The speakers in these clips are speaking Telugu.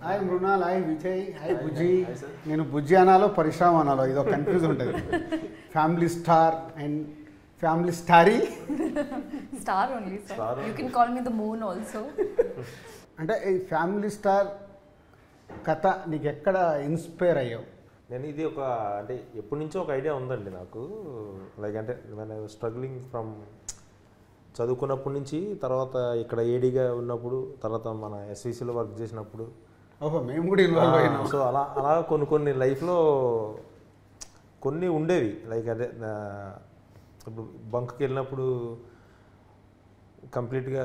Hi Mrunal hi Vijay hi Bujji నేను బుజ్జి అనాలో పరిశ్రమ అనాలో ఇదో కన్ఫ్యూజ్ ఉంటుంది Family Star and Family Star. Star You only. can call me the moon also. అంటే ఈ ఫ్యామిలీ స్టార్ కథ నీకు ఎక్కడ ఇన్స్పైర్ అయ్యావు నేను ఇది ఒక అంటే ఎప్పటి నుంచో ఒక ఐడియా ఉందండి నాకు లైక్ అంటే నేను స్ట్రగ్లింగ్ ఫ్రమ్ చదువుకున్నప్పటి నుంచి తర్వాత ఇక్కడ ఏడీగా ఉన్నప్పుడు తర్వాత మన ఎస్విసిలో వర్క్ చేసినప్పుడు మేము కూడా ఇన్వాల్వ్ అయినాం. సో అలా అలా కొన్ని కొన్ని లైఫ్లో కొన్ని ఉండేవి. లైక్ అదే ఇప్పుడు బంక్కి వెళ్ళినప్పుడు కంప్లీట్గా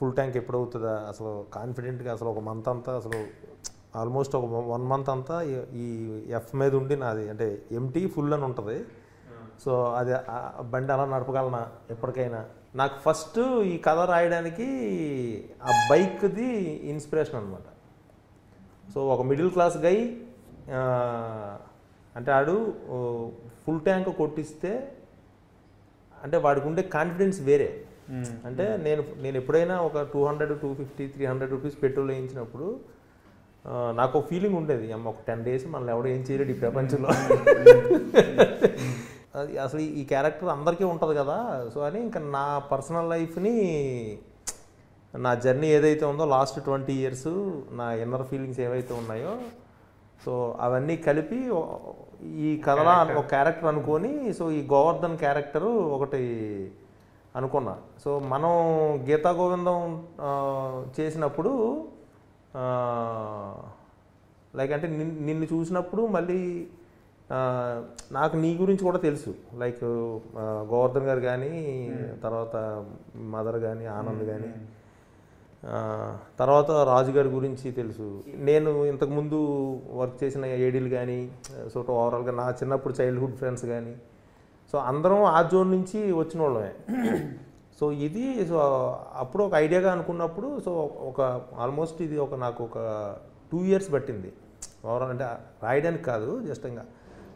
ఫుల్ ట్యాంక్ ఎప్పుడు అవుతుందా అసలు కాన్ఫిడెంట్గా అసలు ఒక మంత్ అంతా అసలు ఆల్మోస్ట్ ఒక వన్ మంత్ అంతా ఈ- ఎఫ్ మీద ఉండి నాది అంటే ఎంటీ ఫుల్ అని ఉంటుంది. సో అది బండి అలా నడపగలనా ఎప్పటికైనా? నాకు ఫస్ట్ ఈ కథ రాయడానికి ఆ బైక్ది ఇన్స్పిరేషన్ అనమాట సో ఒక మిడిల్ క్లాస్ గై అంటే ఆడు ఫుల్ ట్యాంక్ కొట్టిస్తే అంటే వాడికి ఉండే కాన్ఫిడెన్స్ వేరే. అంటే నేను నేను ఎప్పుడైనా ఒక two hundred two fifty three hundred rupees petrol వేయించినప్పుడు నాకు ఒక ఫీలింగ్ ఉండేది అమ్మ ఒక టెన్ డేస్ మనల్ని ఎవడో ఏం చేయలేడు ఈ ప్రపంచంలో. అది అసలు ఈ క్యారెక్టర్ అందరికీ ఉంటుంది కదా సో అని ఇంకా నా పర్సనల్ లైఫ్ని నా జర్నీ ఏదైతే ఉందో లాస్ట్ ట్వంటీ ఇయర్స్ నా ఇన్నర్ ఫీలింగ్స్ ఏవైతే ఉన్నాయో సో అవన్నీ కలిపి ఈ కథలా ఒక క్యారెక్టర్ అనుకొని సో ఈ గోవర్ధన్ క్యారెక్టరు ఒకటి అనుకున్నా. సో మనం గీతా గోవిందం చేసినప్పుడు లైక్ అంటే నిన్- నిన్ను చూసినప్పుడు మళ్ళీ నాకు నీ గురించి కూడా తెలుసు. లైక్ గోవర్ధన్ గారు కానీ తర్వాత మదర్ కానీ ఆనంద్ కానీ ఆ, తర్వాత రాజు గారి గురించి తెలుసు. నేను ఇంతకుముందు వర్క్ చేసిన ఏడీలు కానీ సో ఓవరాల్గా నా చిన్నప్పుడు చైల్డ్హుడ్ ఫ్రెండ్స్ కానీ సో అందరం ఆ జోన్ నుంచి వచ్చిన వాళ్ళమే. సో ఇది సో అప్పుడు ఒక ఐడియాగా అనుకున్నప్పుడు సో ఒక ఆల్మోస్ట్ ఇది ఒక నాకు ఒక టూ ఇయర్స్ పట్టింది. ఓవరాల్ అంటే రాయడానికి కాదు జస్ట్ ఇంకా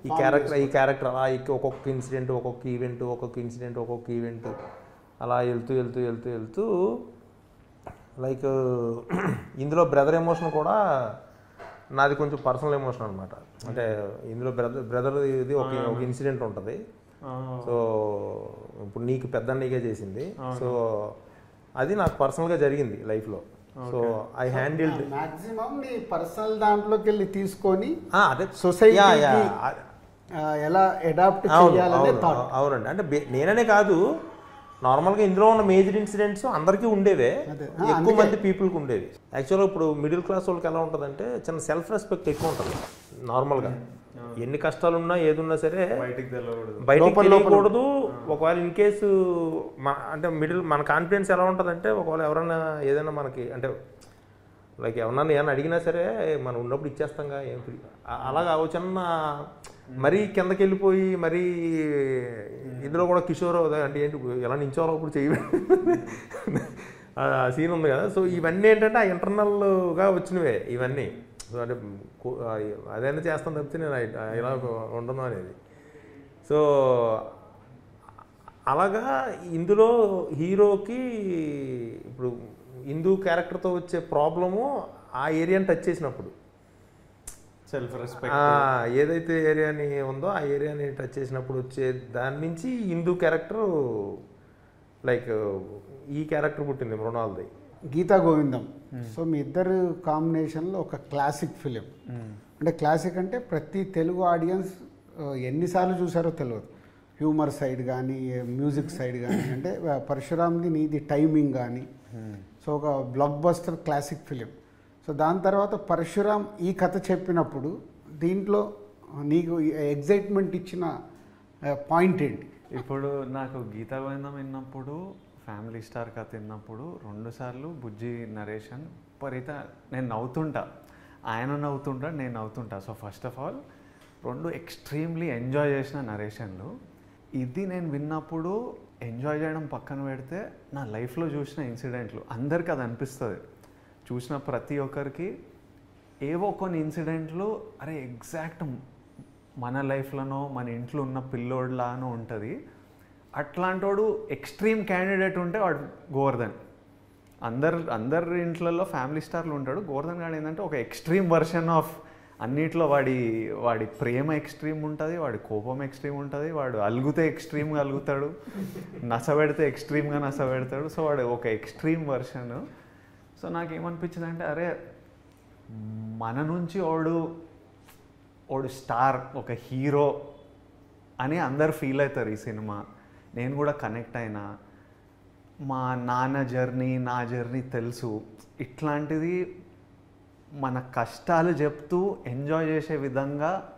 ఈ క్యారెక్టర్ ఈ క్యారెక్టర్ అలా ఒక్కొక్క ఇన్సిడెంట్ ఒక్కొక్క ఈవెంట్ ఒక్కొక్క ఇన్సిడెంట్ ఒక్కొక్క ఈవెంట్ అలా వెళ్తూ వెళ్తూ వెళ్తూ వెళ్తూ లైక్ ఇందులో బ్రదర్ ఎమోషన్ కూడా నాది కొంచెం పర్సనల్ ఎమోషన్ అనమాట అంటే ఇందులో బ్రదర్ బ్రదర్ ఇది ఒక ఒక ఇన్సిడెంట్ ఉంటుంది. సో ఇప్పుడు నీకు పెద్ద నీకే చేసింది సో అది నాకు పర్సనల్గా జరిగింది లైఫ్లో. సో ఐ హ్యాండిల్డ్ మాక్సిమం నీ పర్సనల్ దాంట్లోకి వెళ్ళి తీసుకొని అదే. ఆ, ఎలా అడాప్ట్ అవునండి. అంటే నేననే కాదు నార్మల్గా ఇందులో ఉన్న మేజర్ ఇన్సిడెంట్స్ అందరికీ ఉండేవే. ఎక్కువ. మంది పీపుల్కి ఉండేవి. యాక్చువల్గా ఇప్పుడు మిడిల్ క్లాస్ వాళ్ళకి ఎలా ఉంటుందంటే చిన్న సెల్ఫ్ రెస్పెక్ట్ ఎక్కువ ఉంటుంది. నార్మల్గా. ఎన్ని కష్టాలు ఉన్నా ఏదున్నా సరే బయటికి. తెలియకూడదు. ఒకవేళ ఇన్ కేసు అంటే మిడిల్ మన కాన్ఫిడెన్స్ ఎలా ఉంటుందంటే ఒకవేళ ఎవరైనా ఏదైనా మనకి అంటే లైక్ ఎవరన్నా ఏమైనా అడిగినా సరే మనం ఉన్నప్పుడు ఇచ్చేస్తాంగా ఏం ఫ్రీ. అలాగా ఓ మరీ కిందకి వెళ్ళిపోయి మరీ ఇందులో కూడా కిషోర్ అంటే ఏంటి ఎలా నించోలో ఇప్పుడు చేయ ఆ సీన్ ఉంది కదా. సో ఇవన్నీ ఏంటంటే ఆ ఇంటర్నల్గా వచ్చినవే ఇవన్నీ. సో అంటే అదైనా చేస్తాను తప్పితే నేను ఇలా ఉండను అనేది. సో అలాగా ఇందులో హీరోకి ఇప్పుడు హిందూ క్యారెక్టర్తో వచ్చే ప్రాబ్లము ఆ ఏరియాని టచ్ చేసినప్పుడు. సెల్ఫ్ రెస్పెక్ట్ ఆ, ఏదైతే ఏరియాని ఉందో ఆ ఏరియాని టచ్ చేసినప్పుడు వచ్చే దాని నుంచి హిందూ క్యారెక్టర్ లైక్ ఈ క్యారెక్టర్ పుట్టింది మృణాల్ది. గీతా గోవిందం. సో మీ ఇద్దరు కాంబినేషన్లో ఒక క్లాసిక్ ఫిలిం. అంటే క్లాసిక్ అంటే ప్రతి తెలుగు ఆడియన్స్ ఎన్నిసార్లు చూసారో తెలియదు హ్యూమర్ సైడ్ కానీ మ్యూజిక్ సైడ్ కానీ అంటే పరశురామ్ది నీది టైమింగ్ కానీ సో ఒక blockbuster classic film so దాని తర్వాత పరశురామ్ ఈ కథ చెప్పినప్పుడు దీంట్లో నీకు ఎగ్జైట్మెంట్ ఇచ్చిన పాయింట్ ఏంటి? ఇప్పుడు నాకు గీతా గోవిందం విన్నప్పుడు ఫ్యామిలీ స్టార్ కథ విన్నప్పుడు రెండుసార్లు బుజ్జి నరేషన్ పరిత నేను నవ్వుతుంటా. ఆయన నవ్వుతుంటా నేను నవ్వుతుంటా. సో ఫస్ట్ ఆఫ్ ఆల్ రెండు ఎక్స్ట్రీమ్లీ ఎంజాయ్ చేసిన నరేషన్లు. ఇది నేను విన్నప్పుడు ఎంజాయ్ చేయడం పక్కన పెడితే నా లైఫ్లో చూసిన ఇన్సిడెంట్లు అందరికీ అది అనిపిస్తుంది. చూసిన ప్రతి ఒక్కరికి ఏవో కొన్ని ఇన్సిడెంట్లు అరే ఎగ్జాక్ట్ మన లైఫ్లోనో మన ఇంట్లో ఉన్న పిల్లోడ్లానో ఉంటుంది. అట్లాంటోడు ఎక్స్ట్రీమ్ క్యాండిడేట్ ఉంటే వాడు గోవర్ధన్. అందరు అందరి ఇంట్లలో ఫ్యామిలీ స్టార్లు ఉంటాడు. గోవర్ధన్ గాడు ఏంటంటే ఒక ఎక్స్ట్రీమ్ వర్షన్ ఆఫ్ అన్నిట్లో వాడి వాడి ప్రేమ ఎక్స్ట్రీమ్ ఉంటుంది వాడి కోపం ఎక్స్ట్రీమ్ ఉంటుంది వాడు అలుగుతే ఎక్స్ట్రీమ్గా అలుగుతాడు నసబెడితే ఎక్స్ట్రీమ్గా నసబెడతాడు. సో వాడు ఒక ఎక్స్ట్రీమ్ వర్షన్. సో నాకేమనిపించింది అంటే అరే మన నుంచి వాడు వాడు స్టార్ ఒక హీరో అని అందరు ఫీల్ అవుతారు ఈ సినిమా. నేను కూడా కనెక్ట్ అయినా. మా నాన్న జర్నీ నా జర్నీ తెలుసు. ఇట్లాంటిది మన కష్టాలు చెప్తూ ఎంజాయ్ చేసే విధంగా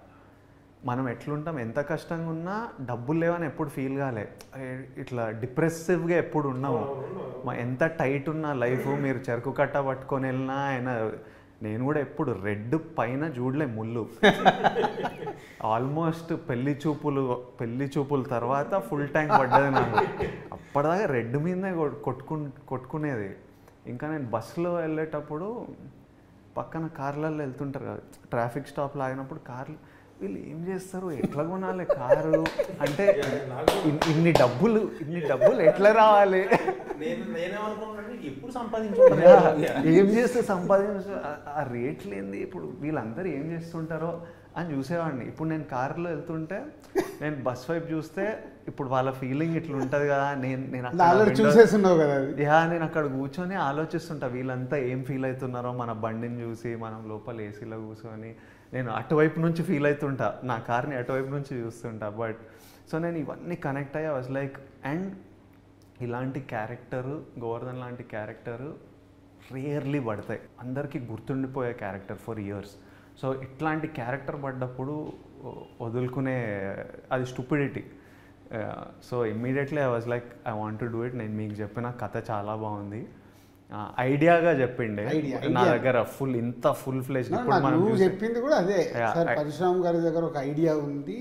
మనం ఎట్లుంటాం ఎంత కష్టంగా ఉన్నా డబ్బులు లేవని ఎప్పుడు ఫీల్ కాలే. ఇట్లా డిప్రెసివ్గా ఎప్పుడు ఉన్నాము. మా ఎంత టైట్ ఉన్న లైఫ్ మీరు చెరుకు కట్ట పట్టుకొని వెళ్ళినా ఆయన నేను కూడా ఎప్పుడు రెడ్ పైన చూడలే ముళ్ళు. ఆల్మోస్ట్ పెళ్ళి చూపులు పెళ్ళి చూపుల తర్వాత ఫుల్ ట్యాంక్ పడ్డది నాకు. అప్పటిదాకా రెడ్ మీదనే కొట్- కొట్టుకు కొట్టుకునేది. ఇంకా నేను బస్సులో వెళ్ళేటప్పుడు పక్కన కార్లలో వెళ్తుంటారు కదా. ట్రాఫిక్ స్టాప్లో ఆగినప్పుడు కార్లు వీళ్ళు ఏం చేస్తారు? ఎట్లా కొనాలి కారు? అంటే ఇన్- ఇన్ని డబ్బులు ఇన్ని డబ్బులు ఎట్లా రావాలి? ఎప్పుడు ఏం చేస్తే సంపాదించ ఆ- ఆ రేట్లు ఏంది? ఇప్పుడు వీళ్ళందరూ ఏం చేస్తుంటారో అని చూసేవాడిని. ఇప్పుడు నేను కారులో వెళ్తుంటే నేను బస్ వైపు చూస్తే ఇప్పుడు వాళ్ళ ఫీలింగ్ ఇట్లా ఉంటుంది కదా నేను నేను చూసేస్తున్నావు కదా యా నేను అక్కడ కూర్చొని ఆలోచిస్తుంటా వీళ్ళంతా ఏం ఫీల్ అవుతున్నారో మన బండిని చూసి మనం లోపల ఏసీలో కూర్చొని. నేను అటువైపు నుంచి ఫీల్ అవుతుంటా నా కార్ని అటువైపు నుంచి చూస్తుంటా బట్ సో నేను ఇవన్నీ కనెక్ట్ అయ్యా వాజ్ లైక్ అండ్ ఇలాంటి క్యారెక్టర్ గోవర్ధన్ లాంటి క్యారెక్టర్ రేర్లీ పడతాయి. అందరికీ గుర్తుండిపోయే క్యారెక్టర్ ఫర్ ఇయర్స్ సో ఇట్లాంటి క్యారెక్టర్ పడ్డప్పుడు వదులుకునే అది stupidity so immediately I was like I want to do it నేను మీకు చెప్పిన కథ చాలా బాగుంది. Uh, ఐడియాగా చెప్పిండే. నా దగ్గర ఫుల్ ఇంత ఫుల్ ఫ్లెజ్ చెప్పింది కూడా అదే. పరశురామ్ గారి దగ్గర ఒక ఐడియా ఉంది.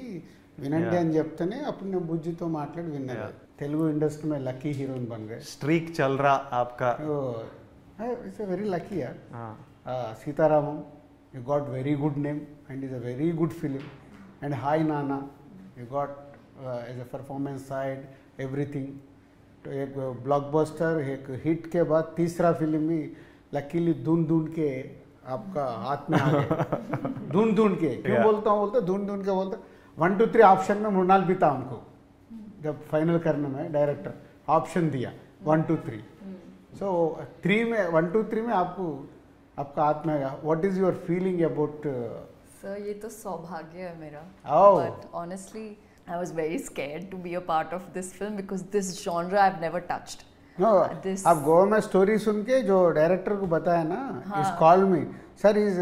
వినండి అని చెప్తేనే అప్పుడు నేను బుజ్జితో మాట్లాడి విన్నా తెలుగు ఇండస్ట్రీ లక్కీ హీరోయిన్ బన్ స్ట్రీక్ చల్రా ఆప్కా. ఇట్స్ వెరీ లక్కీ యార్ Sita Ramam you got very good name and is a very good film and hi నానా you got as a performance side everything तो एक ब्लॉकबस्टर एक हिट के बाद तीसरा फ़िल्म ही लकीली ढूंढ ढूंढ के आपका हाथ में आ गया। ढूंढ ढूंढ के। क्यों Yeah. बोलता हूँ बोलते ढूंढ ढूंढ के बोलते वन टू थ्री ऑप्शन में मृणाल भी था हमको जब फाइनल करने में डायरेक्टर ऑप्शन दिया। One two three so three में वन टू थ्री में आपको आपका हाथ में आया what is your feeling about sir ये तो सौभाग्य है मेरा। Oh. But honestly I was very scared to be a part of this film because this genre I've never touched. No, uh, this... आप गोवा में स्टोरी सुन के जो डायरेक्टर को बताया ना इस कॉल में सर इज़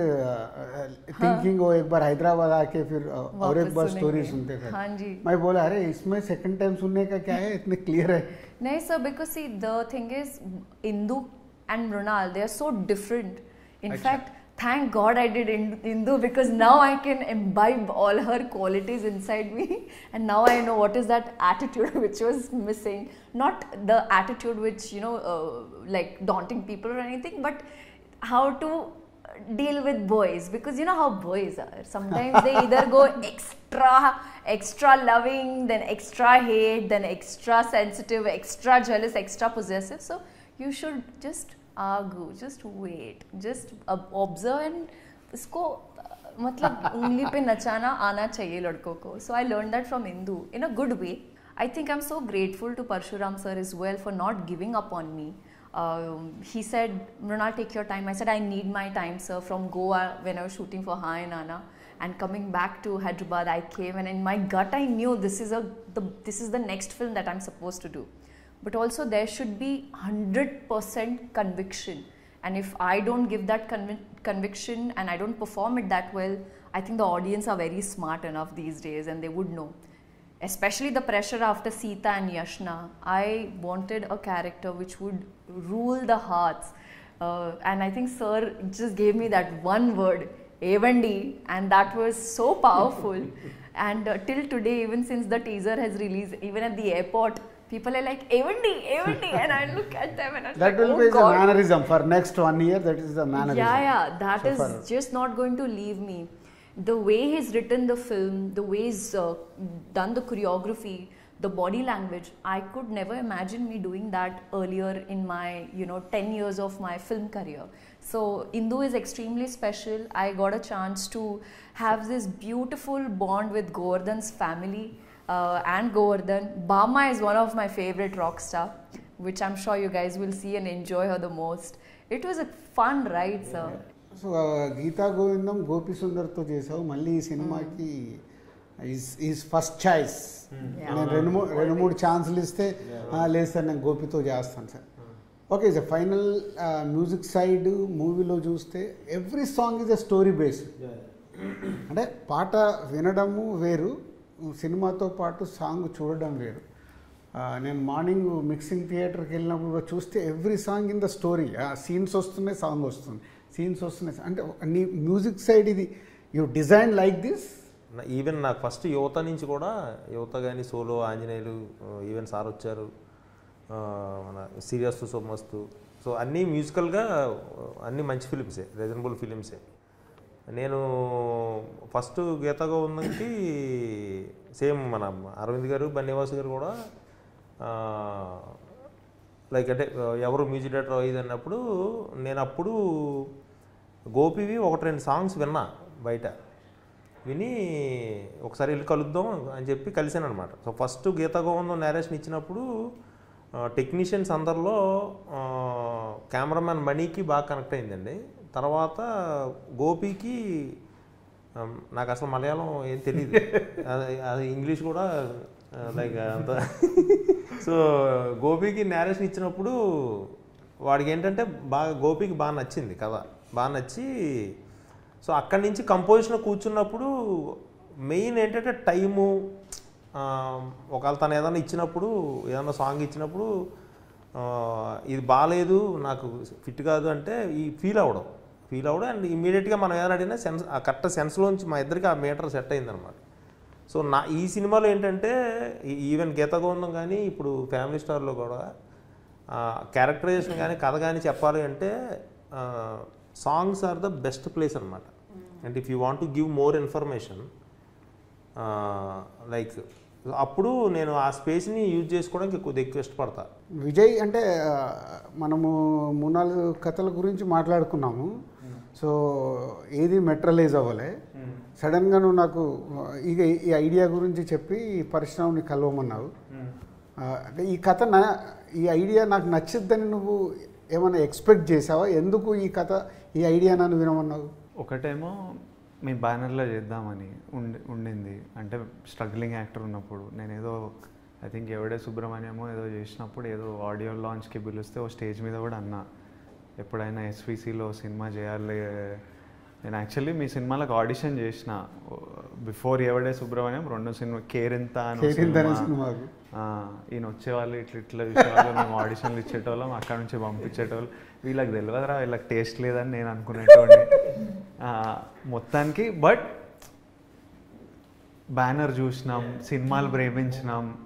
थिंकिंग वो एक बार हैदराबाद आके फिर uh, और एक बार स्टोरी सुनते थे। हाँ जी। मैं बोला अरे इसमें सेकंड टाइम सुनने का क्या है? इतने क्लियर है। नहीं sir because see the thing is Indu and Mrunal they are so different in fact thank God I did Ind- Indu because now I can imbibe all her qualities inside me, and now I know what is that attitude which was missing. Not the attitude which you know uh, like daunting people or anything, but how to deal with boys. Because you know how boys are. Sometimes they either go extra extra loving then extra hate then extra sensitive extra jealous extra possessive. So you should just argue just wait just ob- observe and इसको uh, मतलब उंगली पे नचाना आना चाहिए लड़कों को so I learn that from Indu in a good way I think I am so grateful to Parashuram sir is well for not giving up on me um, he said, Mrunal, take your time. I said, I need my time, sir. From Goa, when I was shooting for Hi and Anna, and coming back to Hyderabad, I came, and in my gut, I knew this is a the, this is the next film that I'm supposed to do. But also, there should be hundred percent conviction. And if I don't give that convi- conviction and I don't perform it that well, I think the audience are very smart enough these days, and they would know especially the pressure after Sita and Yashna, I wanted a character which would rule the hearts. Uh, and I think Sir just gave me that one word, Avandi, and that was so powerful. and uh, till today, even since the teaser has released, even at the airport, people are like, Avandi, Avandi, and I look at them and I'm that like, will oh be the mannerism for next one year that is the mannerism. Yeah, yeah, that So is far- just not going to leave me. The way he's written the film, the way he's uh, done the choreography, the body language i could never imagine me doing that earlier in my you know 10 years of my film career. So indu is extremely special. I got a chance to have this beautiful bond with govardhan's family uh, and govardhan. Bama is one of my favorite rock star which i'm sure you guys will see and enjoy her the most. It was a fun ride sir. So Geetha Govindam Gopi సుందర్తో చేసావు. మళ్ళీ ఈ సినిమాకి ఈజ్ ఫస్ట్ చాయిస్ నేను రెండు మూడు రెండు మూడు ఛాన్సులు ఇస్తే "ఆ, లేదు సార్ నేను గోపితో చేస్తాను sir. Okay sir final music side మూవీలో చూస్తే every song is a story based అంటే పాట వినడము వేరు సినిమాతో పాటు సాంగ్ చూడడం వేరు. నేను మార్నింగ్ మిక్సింగ్ థియేటర్కి వెళ్ళినప్పుడు చూస్తే every song in the story. Scenes వస్తున్నాయి సాంగ్ వస్తుంది. సీన్స్ వస్తున్నాయి. అంటే నీ మ్యూజిక్ సైడ్ ఇది you design like this? Even నాకు ఫస్ట్ యువత నుంచి కూడా యువత కానీ సోలో ఆంజనేయులు ఈవెన్ సార్ వచ్చారు. మన సీరియస్ సోమస్తు. సో అన్నీ మ్యూజికల్గా అన్నీ మంచి ఫిలిమ్సే రీజనబుల్ ఫిలిమ్సే. నేను ఫస్ట్ గీత గోవిందంకి సేమ్ మన అరవింద్ గారు బన్నివాస్ గారు కూడా లైక్ అంటే ఎవరు మ్యూజిక్ డైరెక్టర్ అయ్యేది అన్నప్పుడు నేను అప్పుడు గోపివి ఒకటి రెండు సాంగ్స్ విన్నా బయట. విని ఒకసారి వెళ్ళి కలుద్దాం అని చెప్పి కలిశాను అనమాట so first Geetha Govindam narration ఇచ్చినప్పుడు టెక్నీషియన్స్ అందరిలో కెమెరామ్యాన్ మణికి బాగా కనెక్ట్ అయిందండి. తర్వాత గోపికి నాకు అసలు మలయాళం ఏం తెలియదు అది అది ఇంగ్లీష్ కూడా లైక్ అంత. సో గోపికి నేరేషన్ ఇచ్చినప్పుడు వాడికి ఏంటంటే బాగా గోపికి బాగా నచ్చింది కథ. బాగా నచ్చి సో అక్కడి నుంచి కంపోజిషన్ కూర్చున్నప్పుడు మెయిన్ ఏంటంటే టైము ఒకవేళ తను ఏదైనా ఇచ్చినప్పుడు ఏదైనా సాంగ్ ఇచ్చినప్పుడు ఇది బాగాలేదు నాకు ఫిట్ కాదు అంటే ఈ ఫీల్ అవ్వడం. ఫీల్ అవ్వడం అండ్ ఇమీడియట్గా మనం ఏదైనా అడిగినా సెన్స్ ఆ కరెక్ట్ సెన్స్లోంచి మా ఇద్దరికి ఆ మీటర్ సెట్ అయిందనమాట. సో నా ఈ సినిమాలో ఏంటంటే ఈవెన్ గీత గోవిందం కానీ ఇప్పుడు ఫ్యామిలీ స్టార్లో కూడా క్యారెక్టరైజేషన్ కానీ కథ కానీ చెప్పాలి అంటే songs are the best place అనమాట అంటే if you want to give more information like అప్పుడు నేను ఆ స్పేస్ని యూజ్ చేసుకోవడానికి కొద్దిగా ఎక్కువ ఇష్టపడతా. విజయ్ అంటే మనము మూడు నాలుగు కథల గురించి మాట్లాడుకున్నాము. సో ఏది మెట్రలైజ్ అవ్వలే. సడన్గా నువ్వు నాకు ఇక ఈ ఐడియా గురించి చెప్పి ఈ పరిశ్రమని కలవమన్నావు ఆ, అంటే ఈ కథ నా ఈ ఐడియా నాకు నచ్చిద్దని నువ్వు ఏమైనా ఎక్స్పెక్ట్ చేసావా ఎందుకు ఈ కథ ఈ ఐడియా నన్ను వినమన్నావు? ఒకటేమో మీ బ్యానర్లో చేద్దామని ఉండి ఉండింది. అంటే స్ట్రగ్లింగ్ యాక్టర్ ఉన్నప్పుడు. నేను ఏదో ఐ థింక్ ఎవడే సుబ్రహ్మణ్యమో ఏదో చేసినప్పుడు ఏదో ఆడియో లాంచ్కి పిలిస్తే ఓ స్టేజ్ మీద కూడా అన్నా. ఎప్పుడైనా ఎస్విసిలో సినిమా చేయాలి. నేను యాక్చువల్లీ మీ సినిమాలకు ఆడిషన్ చేసిన. బిఫోర్ ఎవడే సుబ్రహ్మణ్యం రెండు సినిమా కేరింత అని ఈయన వచ్చేవాళ్ళు ఇట్లా ఇట్లా చూసేవాళ్ళు మేము ఆడిషన్లు ఇచ్చేటోళ్ళం అక్కడ నుంచి పంపించేటోళ్ళు. వీళ్ళకి తెలియదురా వీళ్ళకి టేస్ట్ లేదని నేను అనుకునేటోడిని. ఆ, మొత్తానికి బట్ బ్యానర్ చూసినాం సినిమాలు ప్రేమించినాం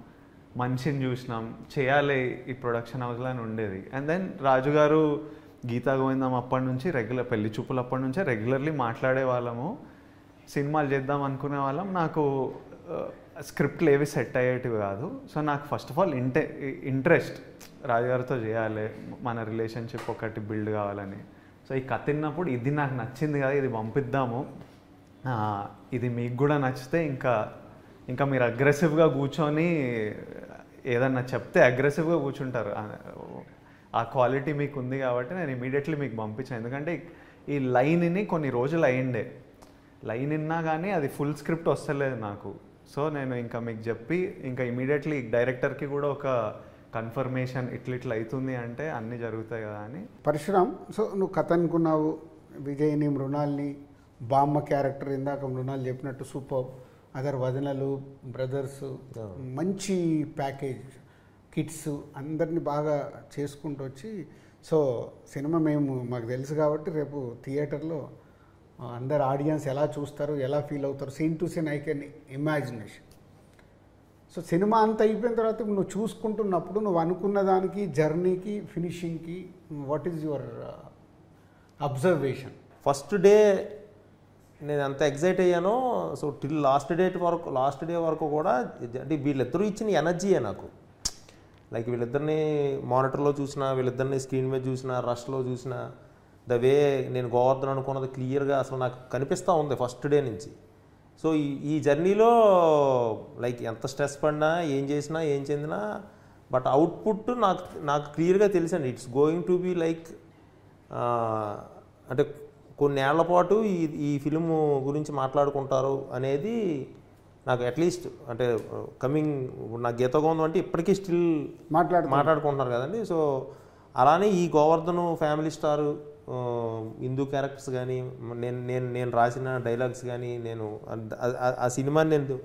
మనిషిని చూసినాం చేయాలి ఈ ప్రొడక్షన్ హౌస్లో అని ఉండేది. అండ్ దెన్ రాజు గారు గీతా గోవిందం అప్పటి నుంచి రెగ్యులర్ పెళ్ళి చూపులు అప్పటి నుంచే రెగ్యులర్లీ మాట్లాడే వాళ్ళము. సినిమాలు చేద్దాం అనుకునే వాళ్ళం. నాకు స్క్రిప్ట్లు ఏవి సెట్ అయ్యేటివి కాదు. సో నాకు ఫస్ట్ ఆఫ్ ఆల్ ఇంటే ఇంట్రెస్ట్ రాజుగారితో చేయాలి. మన రిలేషన్షిప్ ఒకటి బిల్డ్ కావాలని. సో ఈ కథ విన్నప్పుడు ఇది నాకు నచ్చింది కదా ఇది పంపిద్దాము. ఇది మీకు కూడా నచ్చితే ఇంకా ఇంకా మీరు అగ్రెసివ్గా కూర్చొని ఏదన్నా చెప్తే అగ్రెసివ్గా కూర్చుంటారు. ఆ- క్వాలిటీ మీకు ఉంది కాబట్టి నేను ఇమీడియట్లీ మీకు పంపించాను. ఎందుకంటే ఈ లైన్ని కొన్ని రోజులు అయ్యిండే. లైన్ విన్నా కానీ అది ఫుల్ స్క్రిప్ట్ వస్తలేదు నాకు. సో నేను ఇంకా మీకు చెప్పి ఇంకా ఇమీడియట్లీ డైరెక్టర్కి కూడా ఒక కన్ఫర్మేషన్ ఇట్లా ఇట్లా అవుతుంది అంటే అన్నీ జరుగుతాయి కదా అని. పరశురామ్ సో నువ్వు కథ అనుకున్నావు విజయ్ని మృణాల్ని బామ్మ క్యారెక్టర్ ఇందాక మృణాలు చెప్పినట్టు సూపర్. అదర్ వదనలు బ్రదర్స్ మంచి ప్యాకేజ్ కిడ్స్ అందరినీ బాగా చేసుకుంటూ వచ్చి సో సినిమా మేము మాకు తెలుసు కాబట్టి రేపు థియేటర్లో అందరు ఆడియన్స్ ఎలా చూస్తారు ఎలా ఫీల్ అవుతారు scene to scene I can imagination. So cinema అంత అయిపోయిన తర్వాత నువ్వు చూసుకుంటున్నప్పుడు నువ్వు అనుకున్న దానికి జర్నీకి ఫినిషింగ్కి what is your observation first day నేను ఎంత ఎగ్జైట్ అయ్యానో సో టిల్ లాస్ట్ డేట్ వరకు లాస్ట్ డే వరకు కూడా అంటే వీళ్ళిద్దరూ ఇచ్చిన ఎనర్జీయే నాకు. లైక్ వీళ్ళిద్దరిని మానిటర్లో చూసిన వీళ్ళిద్దరిని స్క్రీన్ మీద చూసిన రష్లో చూసిన ద వే నేను గోవర్ధన్ అనుకున్నది క్లియర్గా అసలు నాకు కనిపిస్తూ ఉంది ఫస్ట్ డే నుంచి. సో ఈ ఈ జర్నీలో లైక్ ఎంత స్ట్రెస్ పడినా ఏం చేసినా ఏం చెందినా బట్ అవుట్పుట్ నాకు నాకు క్లియర్గా తెలుసండి. It's going to be like అంటే కొన్నేళ్ళ పాటు ఈ ఈ ఫిలిం గురించి మాట్లాడుకుంటారు అనేది నాకు అట్లీస్ట్ అంటే కమింగ్ నా గీత గోందం అంటే ఇప్పటికీ స్టిల్ మాట్లాడు మాట్లాడుకుంటున్నారు కదండి. సో అలానే ఈ Govardhan family star Indu characters కానీ నేను నేను నేను రాసిన డైలాగ్స్ కానీ నేను ఆ- సినిమాని నేను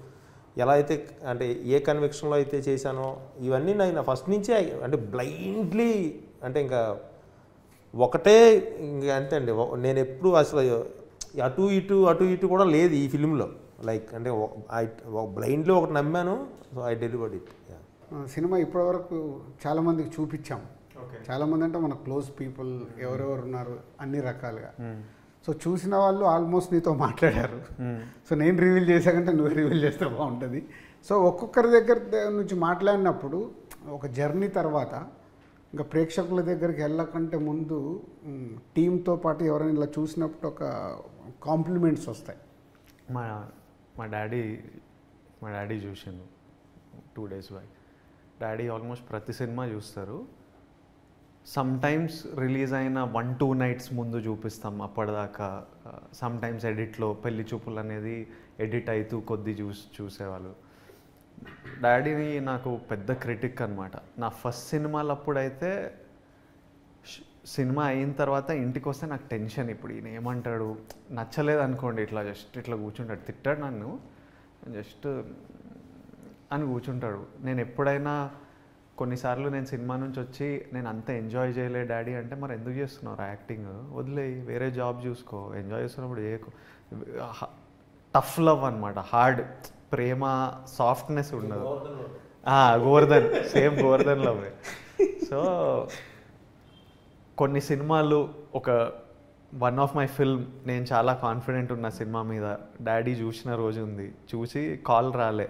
ఎలా అయితే అంటే ఏ కన్విక్షన్లో అయితే చేశానో ఇవన్నీ నేను ఫస్ట్ నుంచే అంటే బ్లైండ్లీ అంటే ఇంకా ఒకటే ఇంకా అంతే అండి. నేను ఎప్పుడు అసలు అటు ఇటు అటు ఇటు కూడా లేదు ఈ ఫిలింలో లైక్ అంటే బ్లైండ్లో ఒకటి నమ్మాను so I delivered it cinema ఇప్పటివరకు చాలామందికి చూపించాము చూపించాం చాలా మంది అంటే మన క్లోజ్ పీపుల్ ఎవరెవరు ఉన్నారు అన్ని రకాలుగా. సో చూసిన వాళ్ళు ఆల్మోస్ట్ నీతో మాట్లాడారు. సో నేను రివీల్ చేశాకంటే నువ్వు రివీల్ చేస్తే బాగుంటుంది. సో ఒక్కొక్కరి దగ్గర నుంచి మాట్లాడినప్పుడు ఒక జర్నీ తర్వాత ఇంకా ప్రేక్షకుల దగ్గరికి వెళ్ళకంటే ముందు టీంతో పాటు ఎవరైనా ఇలా చూసినప్పుడు ఒక కాంప్లిమెంట్స్ వస్తాయి. మా మా డాడీ మా డాడీ చూసిండు. Two days back daddy almost ప్రతి సినిమా చూస్తారు. సమ్టైమ్స్ రిలీజ్ అయిన వన్ టూ నైట్స్ ముందు చూపిస్తాం. అప్పటిదాకా సమ్టైమ్స్ ఎడిట్లో పెళ్ళి చూపులు అనేది ఎడిట్ అవుతూ కొద్ది చూసి చూసేవాళ్ళు. డాడీని నాకు పెద్ద క్రిటిక్ అనమాట నా ఫస్ట్ సినిమాలు అప్పుడైతే సినిమా అయిన తర్వాత ఇంటికి వస్తే నాకు టెన్షన్ ఇప్పుడు ఈయన ఏమంటాడు? నచ్చలేదు అనుకోండి ఇట్లా జస్ట్ ఇట్లా కూర్చుంటాడు. తిట్టాడు నన్ను. జస్ట్ అని కూర్చుంటాడు. నేను ఎప్పుడైనా కొన్నిసార్లు నేను సినిమా నుంచి వచ్చి నేను అంత ఎంజాయ్ చేయలే డాడీ అంటే మరి ఎందుకు చేస్తున్నారు యాక్టింగ్? వదిలేయి వేరే జాబ్ చూసుకో ఎంజాయ్ చేస్తున్నప్పుడు చేయకు. టఫ్ లవ్ అనమాట హార్డ్ ప్రేమ సాఫ్ట్నెస్ ఉండదు. Govardhan same Govardhan love. So కొన్ని సినిమాలు ఒక వన్ ఆఫ్ మై ఫిల్మ్ నేను చాలా కాన్ఫిడెంట్ ఉన్న సినిమా మీద డాడీ చూసిన రోజు ఉంది. చూసి కాల్ రాలే.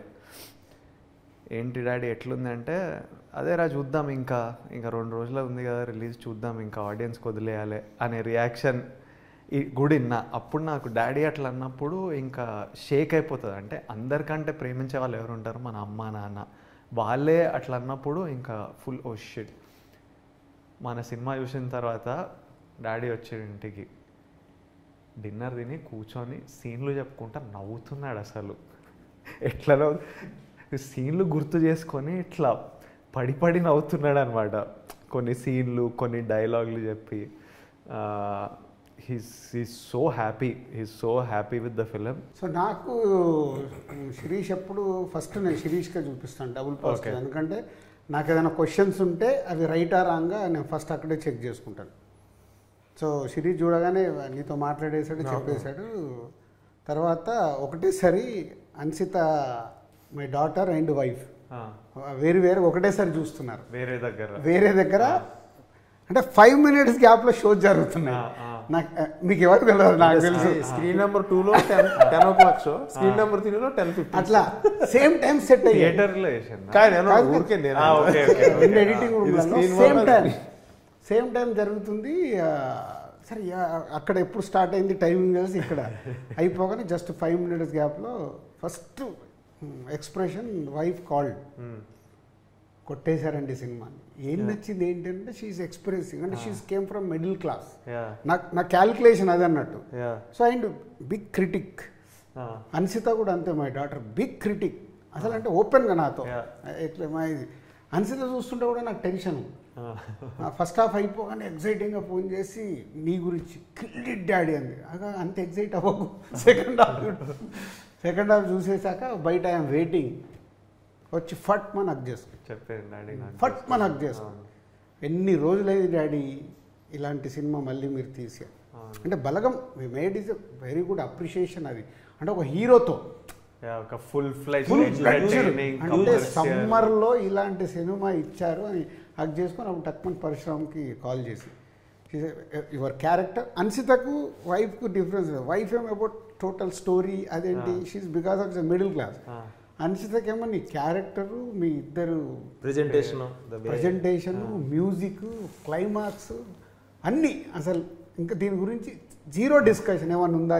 ఏంటి డాడీ ఎట్లుందంటే అదే అదేరా చూద్దాం ఇంకా ఇంకా రెండు రోజులు ఉంది కదా రిలీజ్ చూద్దాం ఇంకా ఆడియన్స్కి వదిలేయాలి అనే రియాక్షన్ ఈ గుడి నా. అప్పుడు నాకు డాడీ అట్లా అన్నప్పుడు ఇంకా షేక్ అయిపోతుంది. అంటే అందరికంటే ప్రేమించే వాళ్ళు ఎవరు ఉంటారు? మన అమ్మ నాన్న. వాళ్ళే అట్లా అన్నప్పుడు ఇంకా ఫుల్ ఓ షిట్ మన సినిమా చూసిన తర్వాత డాడీ వచ్చాడు ఇంటికి డిన్నర్ తిని కూర్చొని సీన్లు చెప్పుకుంటా నవ్వుతున్నాడు అసలు. ఎట్లనో సీన్లు గుర్తు చేసుకొని ఇట్లా పడి పడి నవ్వుతున్నాడు అనమాట కొన్ని సీన్లు కొన్ని డైలాగులు చెప్పి he's he's so happy he's so happy with the film so నాకు శిరీష్ ఎప్పుడు ఫస్ట్ నేను శిరీష్గా చూపిస్తాను డబుల్ పాజిటివ్ ఎందుకంటే నాకు ఏదైనా క్వశ్చన్స్ ఉంటే అవి రైట్ ఆ రాంగా నేను ఫస్ట్ అక్కడే చెక్ చేసుకుంటాను. సో శిరీష్ చూడగానే నీతో మాట్లాడేశాడు చెప్పేశాడు. తర్వాత ఒకటేసారి Ansitha my daughter and wife వేరు వేరు ఒకటేసారి చూస్తున్నారు. వేరే దగ్గర. వేరే దగ్గర అంటే ఫైవ్ మినిట్స్ గ్యాప్లో షోస్ జరుగుతున్నాయి. నాకు మీకు ఎవరు తెలియదు నాకు తెలుసు. స్క్రీన్ నెంబర్ టూలో ten ten o'clock show screen number త్రీలో టెన్ ఫిఫ్టీ అట్లా సేమ్ టైం సెట్ థియేటర్లో రెండు editing same time same time జరుగుతుంది సరే అక్కడ ఎప్పుడు స్టార్ట్ అయింది టైమింగ్ కలిసి ఇక్కడ అయిపోగానే జస్ట్ ఫైవ్ మినిట్స్ గ్యాప్లో ఫస్ట్ ఎక్స్ప్రెషన్ వైఫ్ కాల్డ్ కొట్టేశారండి సినిమాని ఏం నచ్చింది ఏంటంటే షీఈ్ ఎక్స్ప్రెసింగ్ అంటే she came from middle class నాకు నా క్యాలిక్యులేషన్ అది అన్నట్టు. So and big critic Ansitha కూడా అంతే మై డాటర్ బిగ్ క్రిటిక్ అసలు అంటే ఓపెన్గా నాతో. ఎట్లా మా ఇది. అన్సిత చూస్తుంటే కూడా నాకు టెన్షన్ ఫస్ట్ హాఫ్ అయిపోగానే ఎగ్జైటింగ్గా ఫోన్ చేసి నీ గురించి కిల్లిడ్ డాడీ అంది. అంత ఎగ్జైట్ అవ్వకు. సెకండ్ హాఫ్ సెకండ్ హాఫ్ చూసేసాక బయట ఐఎమ్ వెయిటింగ్. వచ్చి ఫట్ మన హక్ చేసుకో. చెప్పారు డాడీ ఫట్ మన హక్ చేసుకో. ఎన్ని రోజులైంది డాడీ ఇలాంటి సినిమా మళ్ళీ మీరు తీసారు అంటే Balagam made is very good appreciation అది. అంటే ఒక హీరోతో. ఒక ఫుల్ ఫ్లెజ్ అంటే సమ్మర్లో ఇలాంటి సినిమా ఇచ్చారు అని హక్ చేసుకొని అప్పుడు టక్మన్ పరశురామ్కి కాల్ చేసి. యువర్ క్యారెక్టర్ అన్సితకు వైఫ్కు డిఫరెన్స్ వైఫ్ ఏమో అబౌట్ టోటల్ స్టోరీ అదేంటి? She because of the middle class అన్సితకేమో నీ క్యారెక్టరు మీ ఇద్దరు ప్రెజెంటేషన్ ప్రజెంటేషన్ మ్యూజిక్ క్లైమాక్స్ అన్నీ అసలు ఇంకా దీని గురించి జీరో డిస్కషన్ ఏమన్నా ఉందా?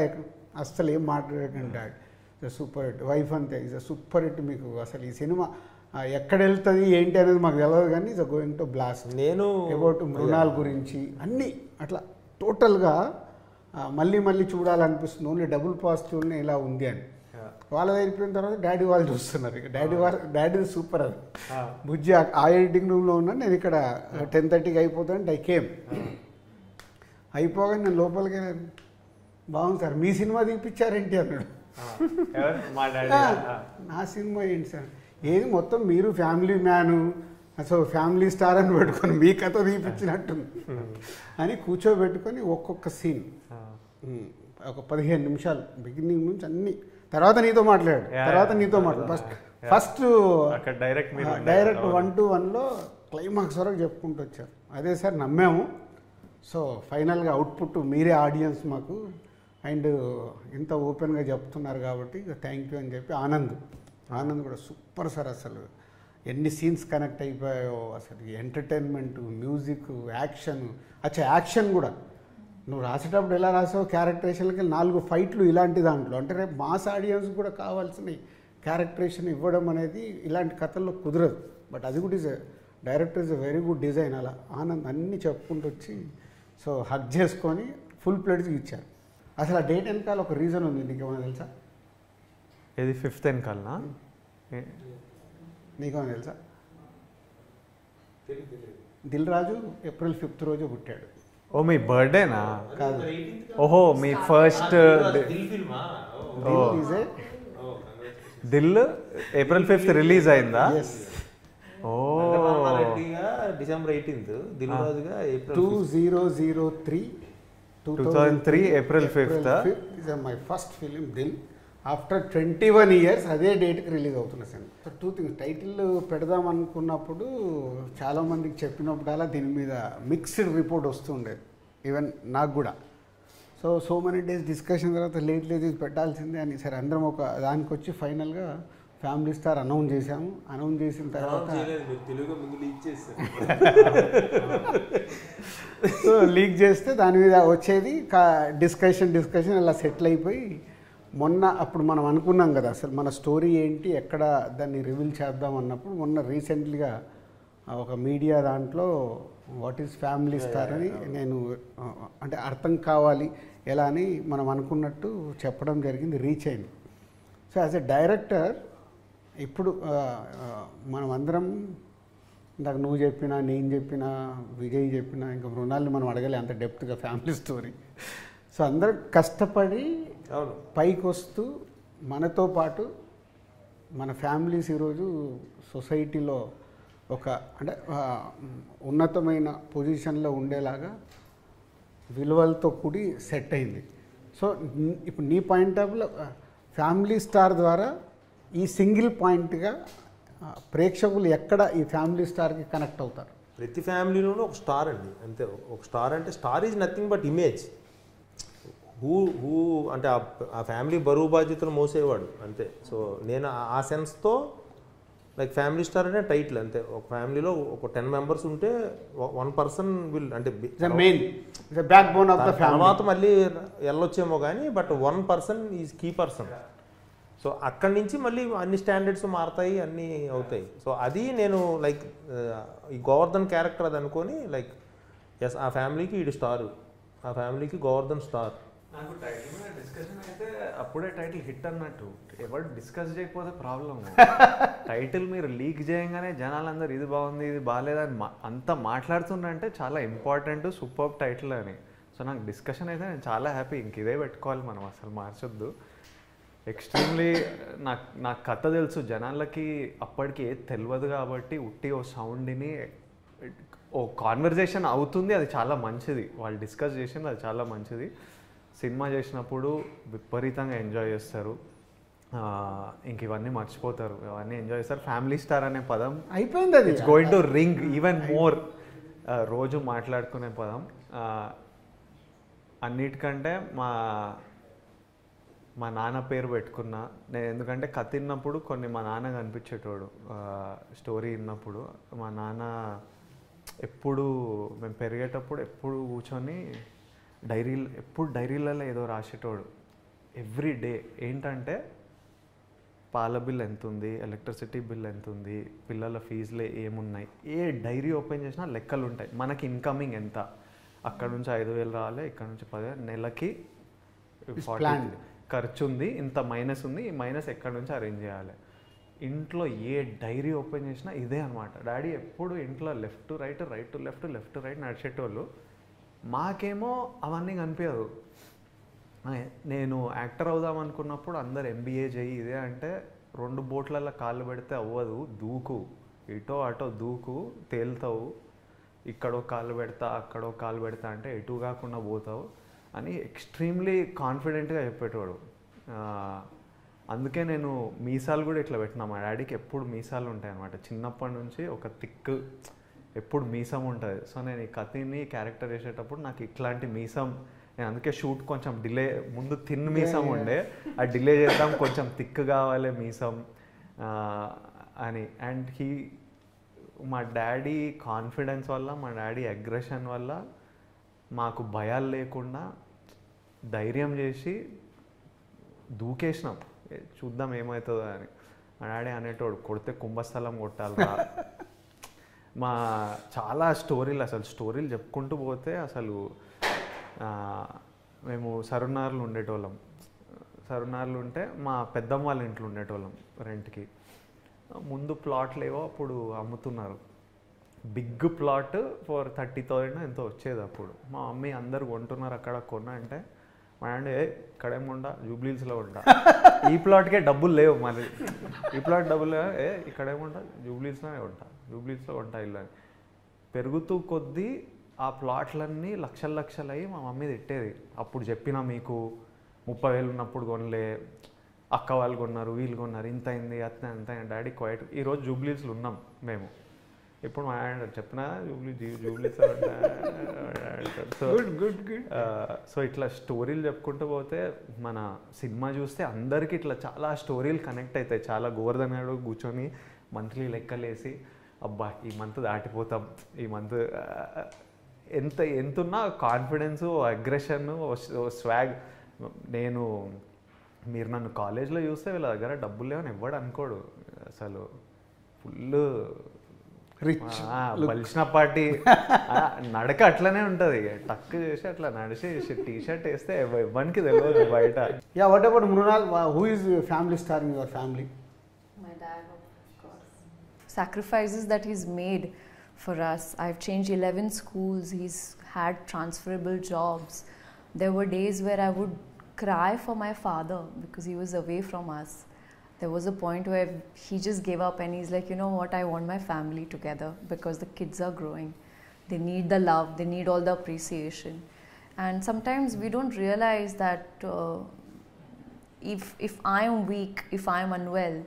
అస్సలు ఏం మాట్లాడకండి సూపర్ హిట్ వైఫ్ అంతే. ఇస్ సూపర్ హిట్ మీకు. అసలు ఈ సినిమా ఎక్కడ వెళ్తుంది ఏంటి అనేది మాకు తెలియదు కానీ ఇస్ గోయింగ్ టు బ్లాస్ట్ నేను అబౌట్ మృణాల్ గురించి అన్నీ అట్లా టోటల్గా మళ్ళీ మళ్ళీ చూడాలనిపిస్తుంది. ఓన్లీ డబుల్ పాజిటివ్నే ఇలా ఉంది అని. వాళ్ళది అయిపోయిన తర్వాత డాడీ వాళ్ళు చూస్తున్నారు. ఇక డాడీ వాళ్ళు డాడీ సూపర్ అది. బుజ్జి ఆ- ఎడిటింగ్ రూమ్లో ఉన్నా నేను ఇక్కడ టెన్ థర్టీకి అయిపోతాను ఐ కేమ్ అయిపోగానే నేను లోపలికి వెళ్ళాను. బాగుంది సార్. మీ సినిమా తీపిచ్చారేంటి అన్నాడు. మా డాడీ "ఆ, నా సినిమా ఏంటి సార్? ఏది మొత్తం మీరు ఫ్యామిలీ మ్యాను అసలు ఫ్యామిలీ స్టార్ అని పెట్టుకొని మీ కథ తీపిచ్చినట్టుంది. అని కూర్చోబెట్టుకొని ఒక్కొక్క సీన్. ఒక పదిహేను నిమిషాలు బిగినింగ్ నుంచి అన్ని. తర్వాత నీతో మాట్లాడాడు Yeah, తర్వాత. నీతో మాట్లాడు. First. First direct direct. One to వన్లో క్లైమాక్స్ వరకు చెప్పుకుంటూ వచ్చారు. అదే సార్ నమ్మాము. సో ఫైనల్గా అవుట్పుట్ మీరే ఆడియన్స్ మాకు. అండ్ ఇంత ఓపెన్గా చెప్తున్నారు కాబట్టి థ్యాంక్ యూ అని చెప్పి ఆనంద్. ఆనంద్ కూడా సూపర్ సార్ అసలు. ఎన్ని సీన్స్ కనెక్ట్ అయిపోయాయో అసలు ఎంటర్టైన్మెంట్ మ్యూజిక్ యాక్షన్. అచ్చా యాక్షన్ కూడా. నువ్వు రాసేటప్పుడు ఎలా రాసావు క్యారెక్టరేషన్లకి నాలుగు ఫైట్లు ఇలాంటి దాంట్లో. అంటే రేపు మాస్ ఆడియన్స్ కూడా కావాల్సిన క్యారెక్టరేషన్ ఇవ్వడం అనేది ఇలాంటి కథల్లో కుదరదు. బట్ అది కూడా is director is a very good design అలా. ఆనంద్ అన్నీ చెప్పుకుంటూ వచ్చి సో హక్ చేసుకొని ఫుల్ ప్లేట్స్ ఇచ్చారు. అసలు ఆ డేట్ వెనకాల ఒక రీజన్ ఉంది నీకు ఏమైనా తెలుసా? ఇది ఫిఫ్త్ వెనకాలనా? నీకేమైనా తెలుసా? దిల్ రాజు ఏప్రిల్ ఫిఫ్త్ రోజు పుట్టాడు. ఓ మీ బర్త్డేనా? కాదు. ఓహో మీ first Dil April fifth release అయిందా? ఓ. డిసెంబర్ ఎయిటీన్త్ దిల్ రాజుగా two April zero zero three 2003 April 5th. Is my first film Dil. After twenty one years అదే డేట్కి రిలీజ్ అవుతున్న cinema so two things title పెడదాం అనుకున్నప్పుడు చాలా మందికి చెప్పినప్పుడల్లా దీని మీద మిక్స్డ్ రిపోర్ట్ వస్తుండేది ఈవెన్ నాకు కూడా. So so many days discussion తర్వాత లేట్ లేట్ ఇది పెట్టాల్సిందే అని. సరే అందరం ఒక దానికి వచ్చి ఫైనల్గా ఫ్యామిలీ స్టార్ అనౌన్స్ చేశాము. అనౌన్స్ చేసిన తర్వాత సో లీక్ చేస్తే దాని మీద వచ్చేది డిస్కషన్ డిస్కషన్ అలా సెటిల్ అయిపోయి మొన్న అప్పుడు మనం అనుకున్నాం కదా అసలు మన స్టోరీ ఏంటి ఎక్కడ దాన్ని రివీల్ చేద్దాం అన్నప్పుడు మొన్న రీసెంట్లీగా ఒక మీడియా దాంట్లో వాట్ ఈస్ ఫ్యామిలీ స్టార్ అని నేను అంటే అర్థం కావాలి ఎలా అని మనం అనుకున్నట్టు చెప్పడం జరిగింది రీచ్ అయింది. సో యాజ్ ఎ డైరెక్టర్ ఇప్పుడు మనం అందరం ఇందాక నువ్వు చెప్పినా నేను చెప్పినా విజయ్ చెప్పినా ఇంకా మృణాల్ని మనం అడగలే అంత డెప్త్గా ఫ్యామిలీ స్టోరీ. సో అందరం కష్టపడి అవును. పైకి వస్తూ మనతో పాటు మన ఫ్యామిలీస్ ఈరోజు సొసైటీలో ఒక అంటే ఉన్నతమైన పొజిషన్లో ఉండేలాగా విలువలతో కూడి సెట్ అయింది. సో ఇప్పుడు నీ పాయింట్ ఆఫ్లో ఫ్యామిలీ స్టార్ ద్వారా ఈ సింగిల్ పాయింట్గా ప్రేక్షకులు ఎక్కడ ఈ ఫ్యామిలీ స్టార్కి కనెక్ట్ అవుతారు? ప్రతి ఫ్యామిలీలోనూ ఒక స్టార్ అండి. అంతే ఒక స్టార్ అంటే star is nothing but image. Who who అంటే ఆ ఫ్యామిలీ బరువు బాధ్యతలు మోసేవాడు అంతే. సో నేను ఆ- సెన్స్తో లైక్ ఫ్యామిలీ స్టార్ అనే టైటిల్ అంతే. ఒక ఫ్యామిలీలో ఒక టెన్ మెంబర్స్ ఉంటే వన్ పర్సన్ విల్ అంటే మెయిన్ బ్యాక్ బోన్ ఆఫ్ తర్వాత మళ్ళీ వెళ్ళొచ్చేమో కానీ but one person is key person so అక్కడి నుంచి మళ్ళీ అన్ని స్టాండర్డ్స్ మారుతాయి అన్నీ అవుతాయి. సో అది నేను లైక్ ఈ గోవర్ధన్ క్యారెక్టర్ అది అనుకొని లైక్ ఎస్ ఆ ఫ్యామిలీకి ఈడు స్టార్ ఆ ఫ్యామిలీకి గోవర్ధన్ స్టార్ నాకు టైటిల్ మీద డిస్కషన్ అయితే అప్పుడే టైటిల్ హిట్ అన్నట్టు. ఎవరు డిస్కస్ చేయకపోతే ప్రాబ్లం టైటిల్ మీరు లీక్ చేయగానే జనాలందరూ ఇది బాగుంది ఇది బాగాలేదని అంత మాట్లాడుతుండంటే చాలా ఇంపార్టెంట్ సూపర్ టైటిల్ అని. సో నాకు డిస్కషన్ అయితే నేను చాలా హ్యాపీ ఇంక ఇదే పెట్టుకోవాలి మనం అసలు మార్చొద్దు. ఎక్స్ట్రీమ్లీ నాకు నాకు కథ తెలుసు. జనాలకి అప్పటికి ఏది తెలియదు కాబట్టి ఉట్టి ఓ సౌండ్ని ఓ కాన్వర్జేషన్ అవుతుంది అది చాలా మంచిది. వాళ్ళు డిస్కస్ చేసింది అది చాలా మంచిది. సినిమా చేసినప్పుడు విపరీతంగా ఎంజాయ్ చేస్తారు. ఇంక ఇవన్నీ మర్చిపోతారు. ఇవన్నీ ఎంజాయ్ చేస్తారు. ఫ్యామిలీ స్టార్ అనే పదం. అయిపోయింది అది. It's going to ring even more రోజు మాట్లాడుకునే పదం. అన్నిటికంటే మా మా నాన్న పేరు పెట్టుకున్నా నేను ఎందుకంటే కథ విన్నప్పుడు కొన్ని మా నాన్న కనిపించేటోడు. స్టోరీ విన్నప్పుడు మా నాన్న ఎప్పుడు మేము పెరిగేటప్పుడు ఎప్పుడు కూర్చొని డైరీలు ఎప్పుడు డైరీలలో ఏదో రాసేటోడు. ఎవ్రీ డే ఏంటంటే పాల బిల్ ఎంత ఉంది ఎలక్ట్రిసిటీ బిల్ ఎంత ఉంది పిల్లల ఫీజులు ఏమున్నాయి. ఏ డైరీ ఓపెన్ చేసినా లెక్కలు ఉంటాయి మనకి ఇన్కమింగ్ ఎంత? అక్కడ నుంచి ఐదు వేలు రావాలి ఇక్కడ నుంచి పదివేలు నెలకి It's 40 planned. ఖర్చు ఉంది ఇంత మైనస్ ఉంది ఈ మైనస్ ఎక్కడి నుంచి అరేంజ్ చేయాలి? ఇంట్లో ఏ డైరీ ఓపెన్ చేసినా ఇదే అనమాట డాడీ ఎప్పుడు ఇంట్లో left right right to left left to right నడిచేటోళ్ళు మాకేమో అవన్నీ కనిపించదు. నేను యాక్టర్ అవుదాం అనుకున్నప్పుడు అందరు ఎంబీఏ చేయి ఇదే అంటే రెండు బోట్లలో కాళ్ళు పెడితే అవ్వదు దూకు. ఇటో అటో దూకు తేలుతావు. ఇక్కడో కాళ్ళు పెడతా అక్కడో కాళ్ళు పెడతా అంటే ఎటు కాకుండా పోతావు అని ఎక్స్ట్రీమ్లీ కాన్ఫిడెంట్గా చెప్పేటోడు. అందుకే నేను మీసాలు కూడా ఇట్లా పెట్టినా. మా డాడీకి ఎప్పుడు మీసాలు ఉంటాయి అనమాట చిన్నప్పటి నుంచి ఒక థిక్ ఎప్పుడు మీసం ఉంటుంది. సో నేను ఈ కథని క్యారెక్టర్ వేసేటప్పుడు నాకు ఇట్లాంటి మీసం నేను అందుకే షూట్ కొంచెం డిలే ముందు థిన్ మీసం ఉండే ఆ డిలే చేద్దాం కొంచెం థిక్ కావాలి మీసం అని. అండ్ హీ మా డాడీ కాన్ఫిడెన్స్ వల్ల మా డాడీ అగ్రెషన్ వల్ల మాకు భయాలు లేకుండా ధైర్యం చేసి దూకేసినాం. చూద్దాం ఏమవుతుందో అని. మా డాడీ అనేటోడు కొడితే కుంభస్థలం కొట్టాలిరా. మా చాలా స్టోరీలు అసలు స్టోరీలు చెప్పుకుంటూ పోతే అసలు మేము సరునార్లు ఉండేటోళ్ళం. సరునార్లు ఉంటే మా పెద్దమ్మ వాళ్ళ ఇంట్లో ఉండేటోళ్ళం రెంట్కి. ముందు ప్లాట్లు ఏవో అప్పుడు అమ్ముతున్నారు. Big plot for thirty thousand ఎంతో వచ్చేది అప్పుడు. మా మమ్మీ అందరు కొంటున్నారు అక్కడ కొన్నా అంటే మా అండి ఇక్కడేముండా జూబ్లీస్లో ఉంటా ఈ ప్లాట్కే డబ్బులు లేవు మరి. ఈ ప్లాట్ డబ్బులు ఏ ఇక్కడేముండా జూబ్లీస్లోనే ఉంటా జూబ్లీస్లో ఉంటా ఇల్లు అని. పెరుగుతూ కొద్దీ ఆ ప్లాట్లన్నీ లక్షల లక్షలు అయ్యి మా మమ్మీ తిట్టేది. అప్పుడు చెప్పినా మీకు ముప్పై వేలు ఉన్నప్పుడు కొనలే అక్క వాళ్ళు కొన్నారు వీళ్ళు కొన్నారు ఇంత అయింది అత్త అంత డాడీ క్వైట్. ఈరోజు జూబ్లీస్లో ఉన్నాం మేము. ఇప్పుడు మా ఆయన చెప్పినా jubilee jubilees so good good good. So ఇట్లా స్టోరీలు చెప్పుకుంటూ పోతే మన సినిమా చూస్తే అందరికి ఇట్లా చాలా స్టోరీలు కనెక్ట్ అవుతాయి. చాలా గోవర్ధన్ గారు కూర్చొని మంత్లీ లెక్కలేసి అబ్బా ఈ మంత్ దాటిపోతాం. ఈ మంత్ ఎంత ఎంతున్నా కాన్ఫిడెన్స్ అగ్రెషన్ స్వాగ్ నేను మీరు నన్ను కాలేజ్లో చూస్తే వీళ్ళ దగ్గర డబ్బులు లేవని ఎవ్వడు అనుకోడు. అసలు ఫుల్ రిచ్ బలిసిన పార్టీ. నడక అట్లనే ఉంటది. టక్ చేసి అట్లా నడిచి టీ షర్ట్ వేస్తే ఎవ్వనికి తెలియదు బయట. Yeah what about Mrunal who is family star in your family Sacrifices that he's made for us. I've changed 11 schools. He's had transferable jobs. There were days where I would cry for my father because he was away from us. There was a point where he just gave up and he's like, you know what, I want my family together because the kids are growing. They need the love, they need all the appreciation. And sometimes we don't realize that uh, if if I'm weak, if I'm unwell,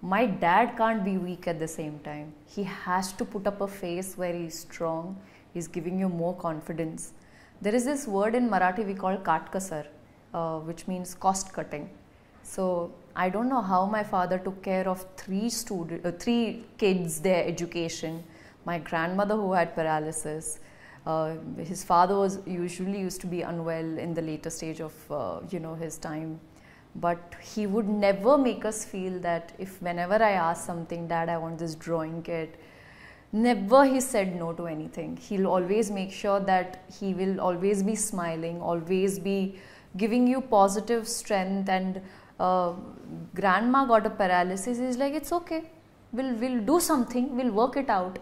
my dad can't be weak at the same time. He has to put up a face where he's strong. He's giving you more confidence. There is this word in Marathi we call katkasar, uh, which means cost cutting. So I don't know how my father took care of three student, uh, three kids, their education. My grandmother who had paralysis. Uh, his father was usually used to be unwell in the later stage of uh, you know his time but he would never make us feel that if whenever i ask something dad i want this drawing kit never he said no to anything. He'll always make sure that he will always be smiling always be giving you positive strength and uh, grandma got a paralysis. He's like it's okay. We'll we'll do something. We'll work it out.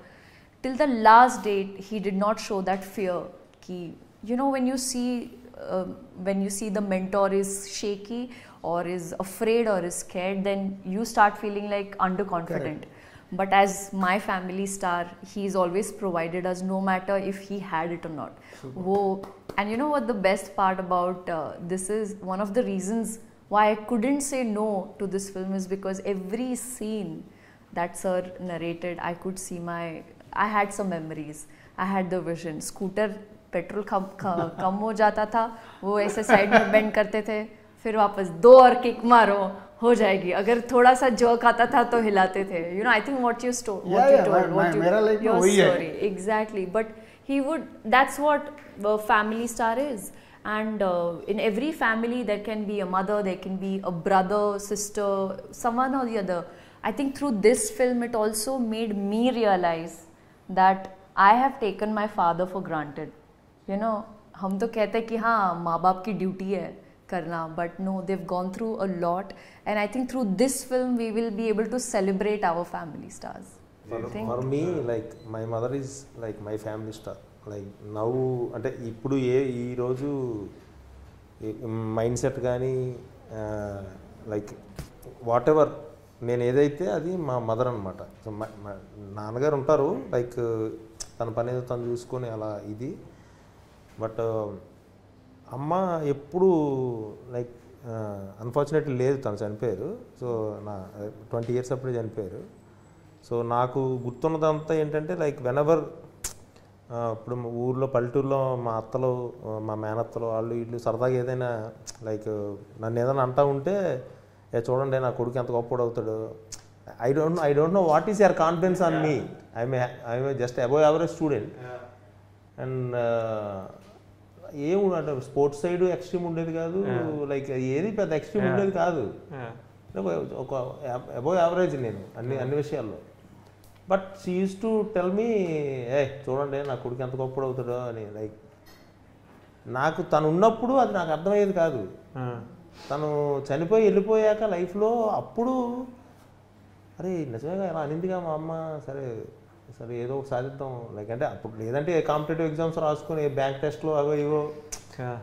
Till the last date he did not show that fear. Ki, you know when you see uh, when you see the mentor is shaky or is afraid or is scared then you start feeling like underconfident but as my family star he's always provided us no matter if he had it or not Wo, and you know what the best part about uh, this is one of the reasons why i couldn't say no to this film is because every scene that sir narrated i could see my i had some memories i had the vision scooter petrol कम क- कम हो जाता था वो ऐसे साइड में बेंड करते थे फिर वापस दो और किक मारो हो जाएगी। अगर थोड़ा सा जर्क आता था तो हिलाते थे। You know I think what you store what you told what you मेरा लाइफ में वही है। Exactly but he would that's what family star is and in every family there can be a mother there can be a brother sister someone और the other I think through this film it also made me realise that I have taken my father for granted you know हम तो कहते हैं कि हाँ माँ बाप की ड्यूटी है। karna but no they've gone through a lot and i think through this film we will be able to celebrate our family stars for, for me like my mother is like my family star like నవ్వు అంటే ఇప్పుడు ఏ ఈరోజు మైండ్ సెట్ కానీ లైక్ వాట్ ఎవర్ నేను ఏదైతే అది మా మదర్ అనమాట సో నాన్నగారు ఉంటారు లైక్ తన పని ఏదో తను చూసుకొని అలా ఇది బట్ అమ్మ ఎప్పుడు లైక్ అన్ఫార్చునేట్లీ లేదు తను చనిపోయారు. సో నా ట్వంటీ ఇయర్స్ అప్పుడే చనిపోయారు. సో నాకు గుర్తున్నదంతా ఏంటంటే లైక్ వెనవర్ ఇప్పుడు మా ఊర్లో పల్లెటూరులో మా అత్తలు మా మేనత్తలు వాళ్ళు వీళ్ళు సరదాగా ఏదైనా లైక్ నన్ను ఏదైనా అంటా ఉంటే ఏ చూడండి నా కొడుకు ఎంత గొప్పడు అవుతాడు. I don't I don't know what is your confidence on me I'm I'm just above average student and ఏం అంటే స్పోర్ట్స్ సైడ్ ఎక్స్ట్రీమ్ ఉండేది కాదు. లైక్ ఏది పెద్ద ఎక్స్ట్రీమ్ ఉండేది కాదు. ఒక- అబౌవ్ యావరేజ్ నేను అన్ని అన్ని విషయాల్లో. But she used to tell me ఏ చూడండి నా కొడుకు ఎంత గొప్పడు అవుతాడో అని లైక్ నాకు తను ఉన్నప్పుడు అది నాకు అర్థమయ్యేది కాదు. తను చనిపోయి వెళ్ళిపోయాక లైఫ్లో అప్పుడు అరే నిజమేగా ఇలా అనిందిగా మా అమ్మ సరే సరే ఏదో సాధిద్దాం. లైక్ అంటే అప్పుడు లేదంటే కాంపిటేటివ్ ఎగ్జామ్స్ రాసుకొని బ్యాంక్ టెస్ట్లో అవో ఇవో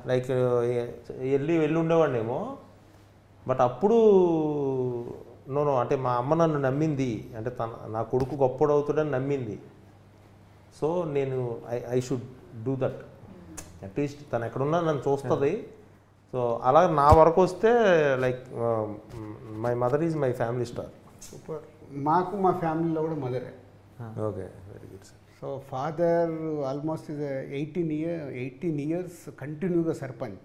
లైక్ వెళ్ళి వెళ్ళి ఉండేవాడినేమో. బట్ అప్పుడు నో అంటే మా అమ్మ నన్ను నమ్మింది. అంటే తన నా కొడుకు గొప్పడు అవుతాడని నమ్మింది. సో నేను I I should do that at least తను ఎక్కడున్నా నన్ను చూస్తుంది. సో అలా నా వరకు వస్తే like my mother is my family star super. మాకు మా ఫ్యామిలీలో కూడా మదరే okay very good sir so father almost is eighteen year eighteen years కంటిన్యూగా సర్పంచ్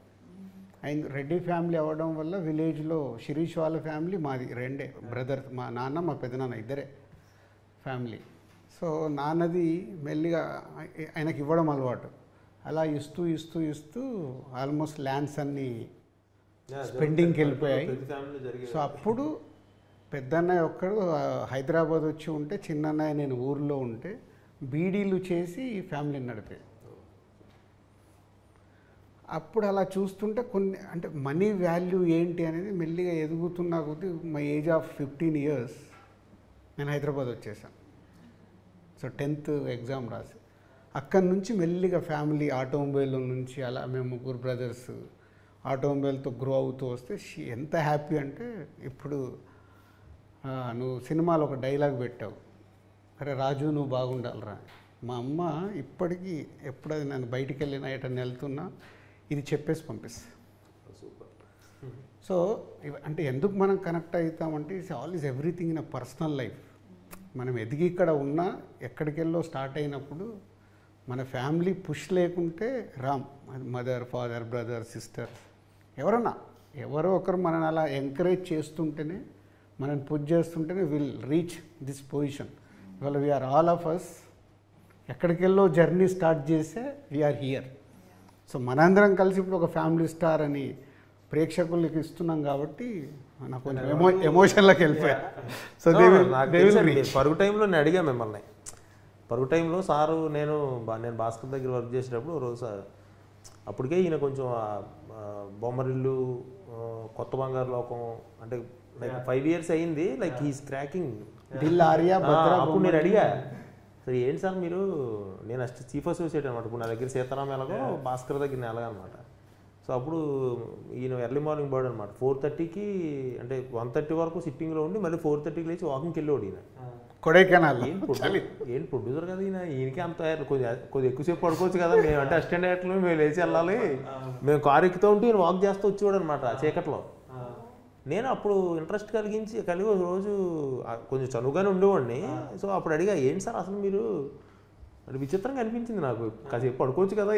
అండ్ రెడ్డి ఫ్యామిలీ అవ్వడం వల్ల విలేజ్లో శిరీష్ వాళ్ళ ఫ్యామిలీ మాది రెండే. బ్రదర్ మా నాన్న మా పెదనాన్న ఇద్దరే ఫ్యామిలీ సో నాన్నది మెల్లిగా ఆయ- ఆయనకి ఇవ్వడం అలవాటు. అలా ఇస్తూ ఇస్తూ ఇస్తూ ఆల్మోస్ట్ ల్యాండ్స్ అన్నీ స్పెండింగ్కి వెళ్ళిపోయాయి. సో అప్పుడు పెద్దన్నయ్య ఒక్కడు హైదరాబాద్ వచ్చి ఉంటే చిన్నన్నయ్య నేను ఊర్లో ఉంటే బీడీలు చేసి ఈ ఫ్యామిలీని నడిపేది. అప్పుడు అలా చూస్తుంటే కొన్ని అంటే మనీ వాల్యూ ఏంటి అనేది మెల్లిగా ఎదుగుతున్నా కొద్దీ my age of fifteen years నేను హైదరాబాద్ వచ్చేసాను. సో టెన్త్ ఎగ్జామ్ రాసి అక్కడి నుంచి మెల్లిగా ఫ్యామిలీ ఆటోమొబైల్ నుంచి అలా మేము ముగ్గురు బ్రదర్స్ ఆటోమొబైల్తో గ్రో అవుతూ వస్తే ఎంత హ్యాపీ అంటే ఇప్పుడు నువ్వు సినిమాలో ఒక డైలాగ్ పెట్టావు. అరే రాజు నువ్వు బాగుండాలిరా. మా అమ్మ ఇప్పటికీ ఎప్పుడది నేను బయటికి వెళ్ళినా ఎటన్నా వెళ్తున్నా ఇది చెప్పేసి పంపిస్తా. సో అంటే ఎందుకు మనం connect అవుతామంటే it's all is everything in a personal life. మనం ఎదిగి ఇక్కడ ఉన్నా ఎక్కడికెళ్ళో స్టార్ట్ అయినప్పుడు మన ఫ్యామిలీ పుష్ లేకుంటే Ram mother father brother sister ఎవరన్నా ఎవరో ఒకరు మనని అలా ఎంకరేజ్ చేస్తుంటేనే మనం పుష్ చేస్తుంటేనే విల్ రీచ్ దిస్ పొజిషన్ ఇవాళ we are all of us ఎక్కడికెళ్ళో journey start చేస్తే వీఆర్ హియర్ సో మనందరం కలిసి ఇప్పుడు ఒక ఫ్యామిలీ స్టార్ అని ప్రేక్షకులకి ఇస్తున్నాం కాబట్టి నాకు కొంచెం ఎమో ఎమోషన్లోకి వెళ్ళిపోయా. సో పరుగు టైంలో నేను అడిగా మిమ్మల్ని. పరుగు టైంలో సారు నేను నేను భాస్కర్ దగ్గర వర్క్ చేసేటప్పుడు రోజు సార్ అప్పటికే ఈయన కొంచెం బొమ్మరిల్లు కొత్త బంగారు లోకం అంటే లైక్ ఫైవ్ ఇయర్స్ అయింది like he's cracking Dil Arya Bhadra అప్పుడు నేను అడిగా సరే ఏంటి సార్ మీరు? నేను అస్ట్ చీఫ్ అసోసియేట్ అనమాట ఇప్పుడు నా దగ్గర సీతారాం ఎలాగో భాస్కర్ దగ్గర నేను ఎలాగనమాట. సో అప్పుడు ఈయన ఎర్లీ మార్నింగ్ బర్డ్ అనమాట ఫోర్ థర్టీకి అంటే వన్ థర్టీ వరకు సిట్టింగ్లో ఉండి మళ్ళీ ఫోర్ థర్టీకి లేచి వాకింగ్కి వెళ్ళేవాడు ఈయన. కొడైకెనాల్. ఏం ప్రొడ్యూ ఏం ప్రొడ్యూసర్ కదా ఈయన. ఈయనకి అంత కొద్దిగా కొద్దిగా ఎక్కువసేపు పడుకోవచ్చు కదా. మేము అంటే అసిస్టెంట్ డైరెక్టర్లు మేము లేచి వెళ్ళాలి. మేము కారు ఎక్కుతూ ఉంటే ఈయన వాక్ చేస్తూ వచ్చేవాడు అనమాట చీకట్లో. నేను అప్పుడు ఇంట్రెస్ట్ కలిగించి కలిగి రోజు కొంచెం చనువుగానే ఉండేవాడిని. సో అప్పుడు అడిగా ఏంటి సార్ అసలు మీరు అంటే విచిత్రంగా అనిపించింది నాకు. కాసేపు పడుకోవచ్చు కదా.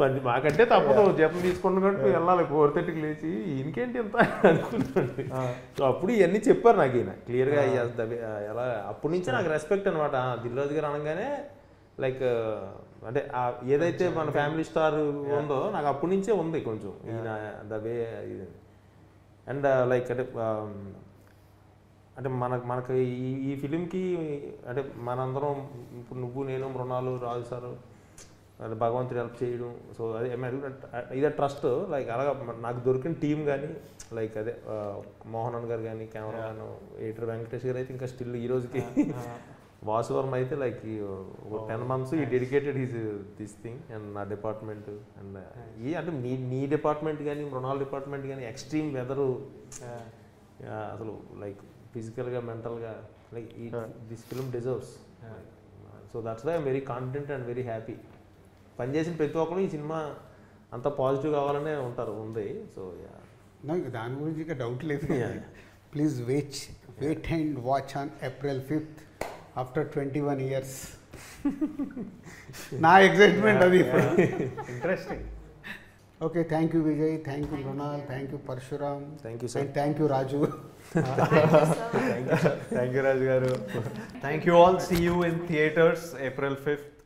పని మాకంటే తప్పదు. జీతం తీసుకుంటున్నట్టు వెళ్ళాలి. ఫోర్ థర్టీకి లేచి ఈయనకేంటి ఎంత అనుకుంటుంది సో అప్పుడు ఇవన్నీ చెప్పారు నాకు ఈయన. క్లియర్గా ఎలా అప్పటి నుంచే నాకు రెస్పెక్ట్ అనమాట దిల్రాజు గారు అనగానే లైక్ అంటే ఏదైతే మన ఫ్యామిలీ స్టార్ ఉందో నాకు అప్పటి నుంచే ఉంది కొంచెం. ఈయన ద వే ఇది. అండ్ లైక్ అంటే um, అంటే మనకు మనకు ఈ ఈ ఫిలింకి అంటే మనందరం ఇప్పుడు నువ్వు నేను మృణాలు రాజు సారు అంటే భగవంతుడు హెల్ప్ చేయడం. సో అదే ఇదే ట్రస్ట్ లైక్ అలాగా నాకు దొరికిన టీం కానీ లైక్ అదే ఆ, మోహన్ గారు కానీ కెమెరామెన్ ఎడిటర్ వెంకటేష్ గారు అయితే ఇంకా స్టిల్ ఈ రోజుకి వాసువర్మ అయితే లైక్ ఒక టెన్ మంత్స్ ఈ dedicated his this thing and నా డిపార్ట్మెంట్ అండ్ ఈ అంటే నీ నీ డిపార్ట్మెంట్ కానీ మృణాల్ డిపార్ట్మెంట్ కానీ ఎక్స్ట్రీమ్ వెదరు అసలు లైక్ ఫిజికల్గా మెంటల్గా లైక్ ఈ this film deserves so that's why I'm very confident and very happy పనిచేసిన ప్రతి ఒక్కరు ఈ సినిమా అంత పాజిటివ్ కావాలనే ఉంటారు ఉంది. సో నాకు దాని గురించి ఇక డౌట్ లేదు. Please wait wait and watch on April fifth after twenty one years నా ఎగ్జైట్మెంట్ అది. Interesting okay thank you Vijay thank you Mrunal thank you Parashuram thank you sir and thank you Raju thank you Raju garu thank you all see you in theatres April fifth